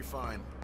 be fine.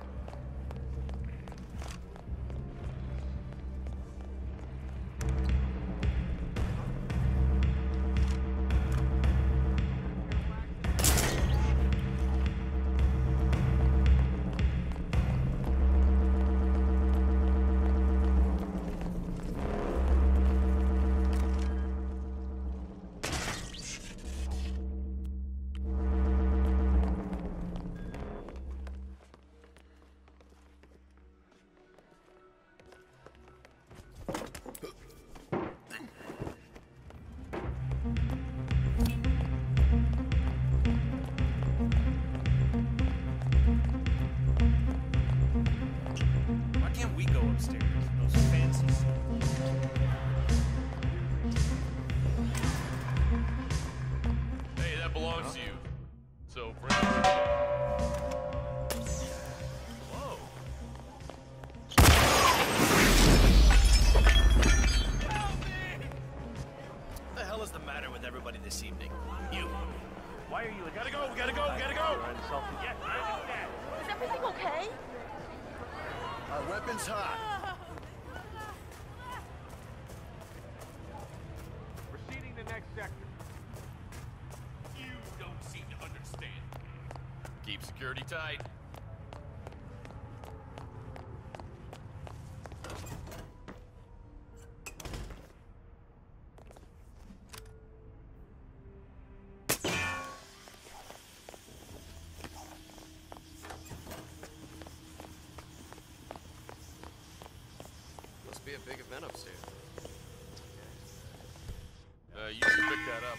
Why are you? Gotta go. We gotta go. We gotta go. Yes, I. Is everything okay? Our weapons hot. Proceeding to next sector. You don't seem to understand. Keep security tight. Be a big event upstairs. Uh, you should pick that up.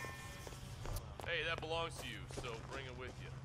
Hey, that belongs to you, so bring it with you.